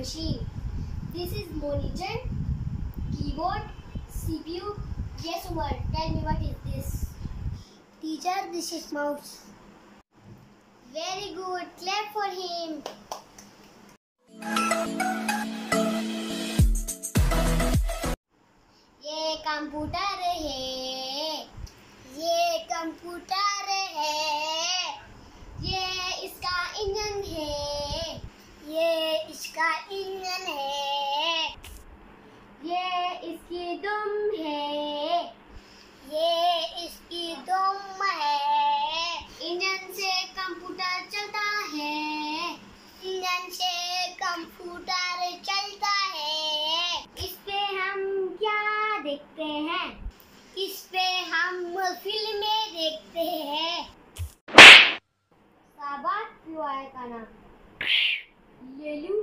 machine. This is monitor, keyboard, CPU. Yes, Umar, tell me what is this? Teacher, this is mouse. Very good. Clap for him. ये computer है ये computer है ये इसका engine है ये इसका इंजन है। ये इसकी दुम है। ये इसकी दुम है। इंजन से कंप्यूटर चलता है। इंजन से कंप्यूटर चलता है। इस पे हम क्या देखते हैं? इस पे हम फ़िल्में देखते हैं। साबात क्यों आया का नाम। लूँ